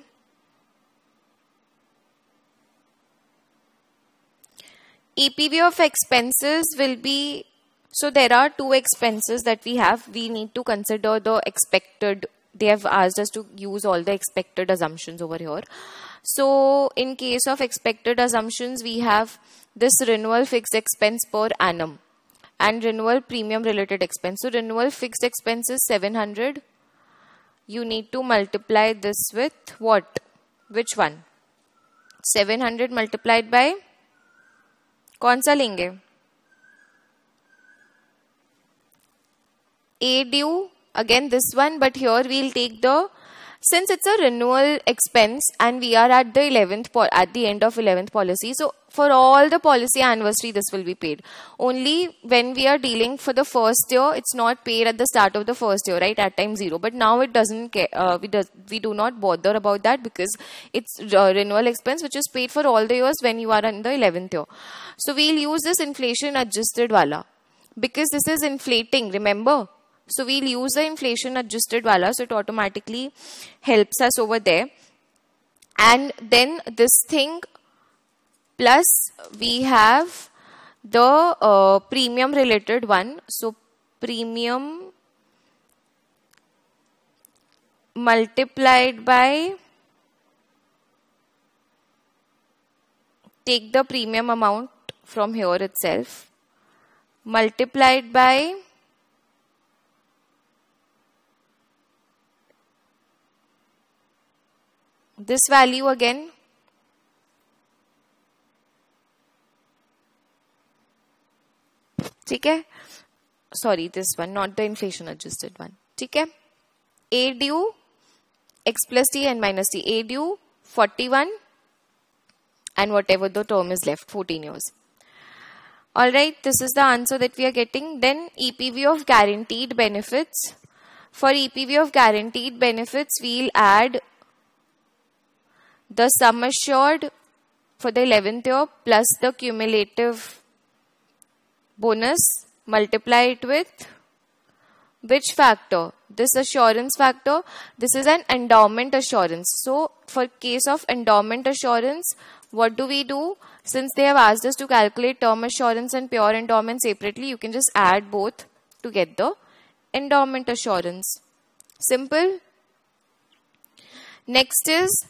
EPV of expenses will be so there are two expenses that we have we need to consider the expected they have asked us to use all the expected assumptions over here so in case of expected assumptions we have this renewal fixed expense per annum and renewal premium related expense. So renewal fixed expense is 700. You need to multiply this with what? Which one? 700 multiplied by कौन सा लेंगे? A due again this one but here will take the since it's a renewal expense and we are at the 11th at the end of 11th policy so for all the policy anniversary this will be paid. Only when we are dealing for the first year it's not paid at the start of the first year right at time zero. But now it doesn't care uh, we we do not bother about that because it's uh, renewal expense which is paid for all the years when you are in the 11th year. So we'll use this inflation adjusted wala because this is inflating remember so we'll use the inflation adjusted wala so it automatically helps us over there. And then this thing plus we have the uh, premium related one. So premium multiplied by take the premium amount from here itself multiplied by this value again ठीक है sorry this one not the inflation adjusted one ठीक है ए due x plus T N minus T A due forty one and whatever the term is left 14 years all right this is the answer that we are getting then epv of guaranteed benefits for epv of guaranteed benefits we'll add the sum assured for the 11th year plus the cumulative bonus multiply it with which factor? This assurance factor. This is an endowment assurance. So for case of endowment assurance what do we do? Since they have asked us to calculate term assurance and pure endowment separately you can just add both to get the endowment assurance. Simple. Next is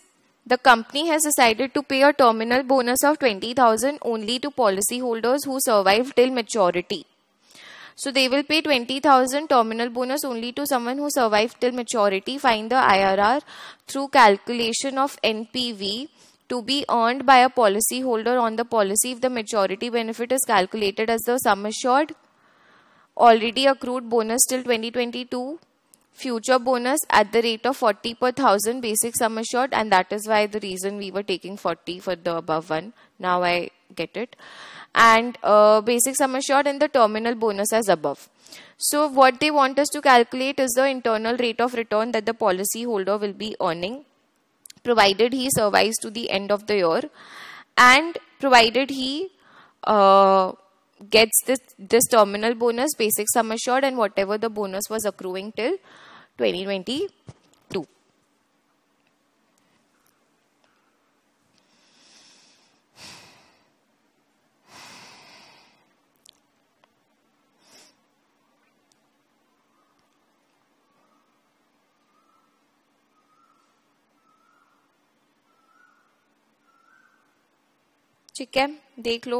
the company has decided to pay a terminal bonus of 20,000 only to policyholders who survive till maturity. So they will pay 20,000 terminal bonus only to someone who survived till maturity. Find the IRR through calculation of NPV to be earned by a policyholder on the policy if the maturity benefit is calculated as the sum assured already accrued bonus till 2022 future bonus at the rate of 40 per thousand basic sum assured and that is why the reason we were taking 40 for the above one now I get it. And uh, basic sum assured and the terminal bonus as above. So what they want us to calculate is the internal rate of return that the policy holder will be earning provided he survives to the end of the year and provided he uh, gets this this terminal bonus basic sum assured and whatever the bonus was accruing till 2022 ठीक है देख लो।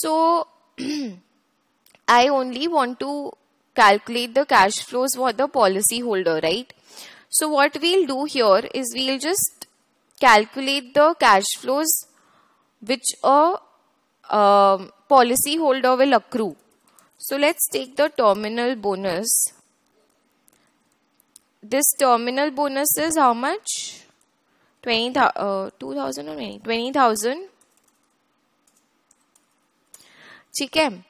So I only want to calculate the cash flows for the policy holder, right? So what we'll do here is we'll just calculate the cash flows which a um, policy holder will accrue. So let's take the terminal bonus. This terminal bonus is how much? 20, uh, 2000 or 20,000. 20, ठीक है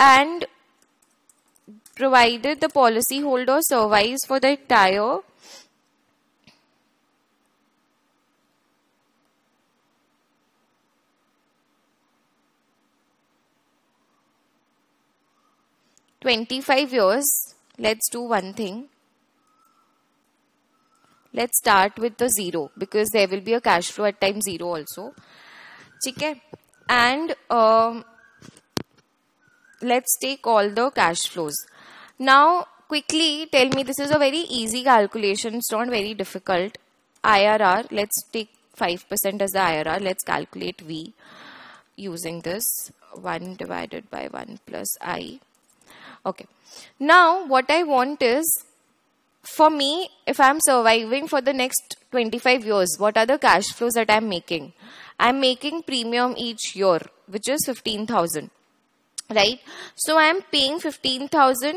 and provided the policy holder survives for the entire Twenty-five years. Let's do one thing. Let's start with the zero because there will be a cash flow at time zero also. Okay, and um, let's take all the cash flows. Now, quickly tell me this is a very easy calculation, it's not very difficult. IRR, let's take 5% as the IRR. Let's calculate V using this 1 divided by 1 plus I. Okay. Now, what I want is for me, if I'm surviving for the next 25 years, what are the cash flows that I'm making? I'm making premium each year, which is 15,000 right? So i am paying 15000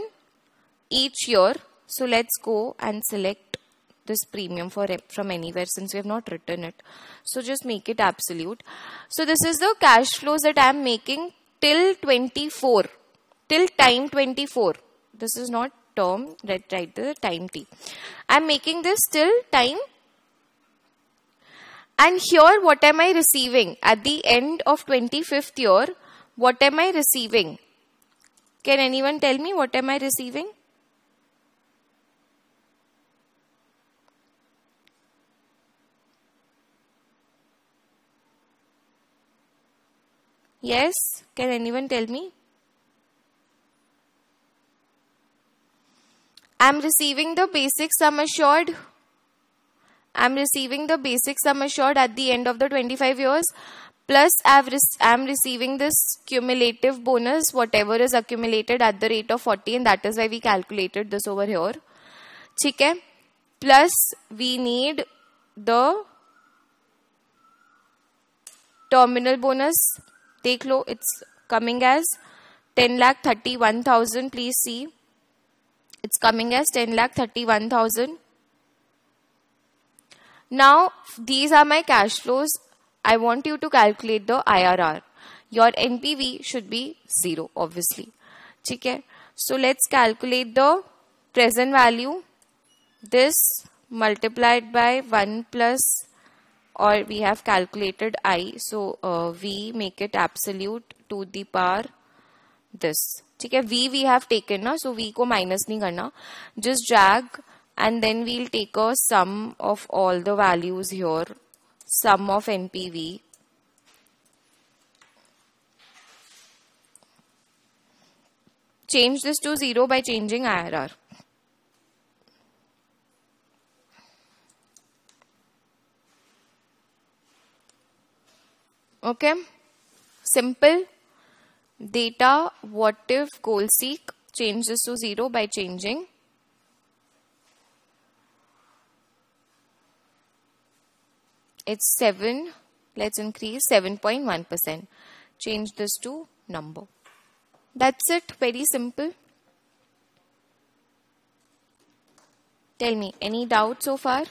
each year. So let's go and select this premium for from anywhere since we have not written it. So just make it absolute. So this is the cash flows that i am making till 24 till time 24 this is not term right right the time t. I'm making this till time. And here what am i receiving? At the end of 25th year what am I receiving? Can anyone tell me what am I receiving? Yes, can anyone tell me? I'm receiving the basic sum assured. I'm receiving the basic sum assured at the end of the 25 years plus I've I'm receiving this cumulative bonus whatever is accumulated at the rate of 40 and that is why we calculated this over here. Okay? Plus we need the terminal bonus. Take low it's coming as 10 lakh 31000 please see. It's coming as 10 lakh 31000 now these are my cash flows. I want you to calculate the IRR. Your NPV should be 0 obviously. Okay. So let's calculate the present value. This multiplied by 1 plus or we have calculated I. So uh, we make it absolute to the power this. Okay. V we have taken na so V को minus नहीं करना. Just drag and then we'll take a sum of all the values here sum of NPV change this to 0 by changing IRR. Okay, simple. data what if goal seek change this to 0 by changing it's 7 let's increase 7.1% change this to number. That's it very simple. Tell me any doubt so far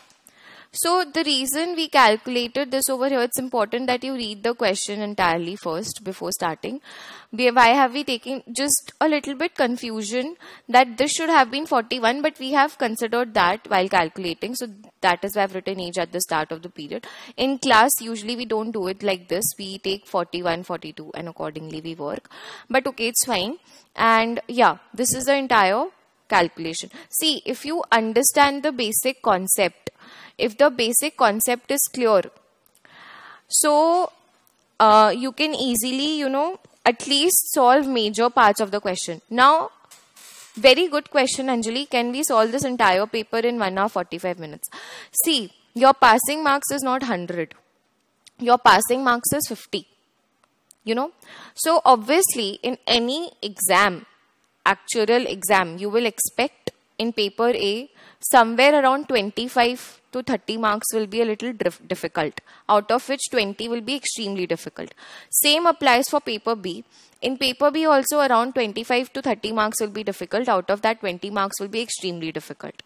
so the reason we calculated this over here, it's important that you read the question entirely first before starting. Why have we taken just a little bit confusion that this should have been 41, but we have considered that while calculating. So that is why I've written age at the start of the period. In class, usually we don't do it like this. We take 41, 42 and accordingly we work. But okay, it's fine. And yeah, this is the entire calculation. See, if you understand the basic concept, if the basic concept is clear. So uh, you can easily you know at least solve major parts of the question. Now very good question anjali. Can we solve this entire paper in 1 hour 45 minutes? See your passing marks is not 100 your passing marks is 50 you know? So obviously in any exam actual exam you will expect in paper a somewhere around 25 to 30 marks will be a little difficult, out of which 20 will be extremely difficult. Same applies for paper B. In paper B also around 25 to 30 marks will be difficult, out of that 20 marks will be extremely difficult.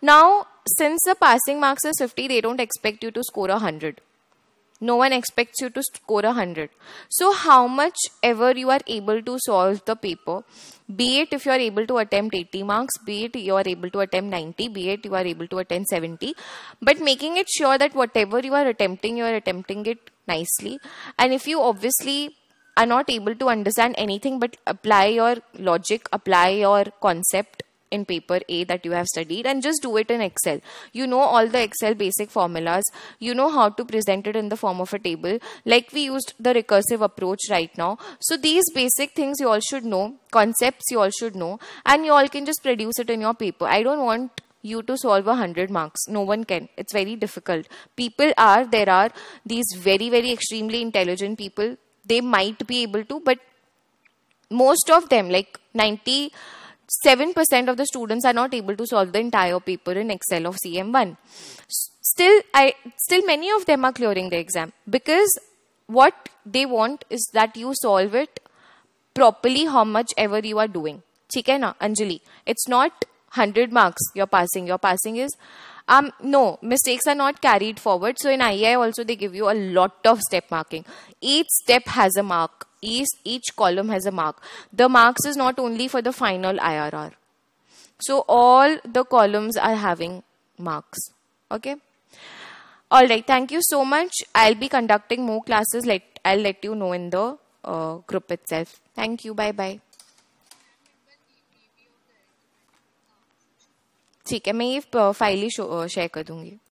Now, since the passing marks is 50, they don't expect you to score 100 no one expects you to score a 100 so how much ever you are able to solve the paper be it if you are able to attempt 80 marks be it you are able to attempt 90 be it you are able to attempt 70 but making it sure that whatever you are attempting you are attempting it nicely. And if you obviously are not able to understand anything but apply your logic apply your concept in paper A that you have studied and just do it in Excel. You know all the Excel basic formulas. You know how to present it in the form of a table. Like we used the recursive approach right now. So these basic things you all should know. Concepts you all should know. And you all can just produce it in your paper. I don't want you to solve a hundred marks. No one can. It's very difficult. People are, there are these very, very extremely intelligent people. They might be able to, but most of them, like 90 7% of the students are not able to solve the entire paper in Excel of CM1. Still, I, still many of them are clearing the exam because what they want is that you solve it properly how much ever you are doing. Okay, na, Anjali? It's not 100 marks you're passing. Your passing is um, no, mistakes are not carried forward. So in IAI also they give you a lot of step marking. Each step has a mark each, each column has a mark. The marks is not only for the final IRR. So all the columns are having marks. Okay. All right. Thank you so much. I'll be conducting more classes. Let I'll let you know in the uh, group itself. Thank you. Bye bye. ठीक है मैं ये file ही share कर दूंगी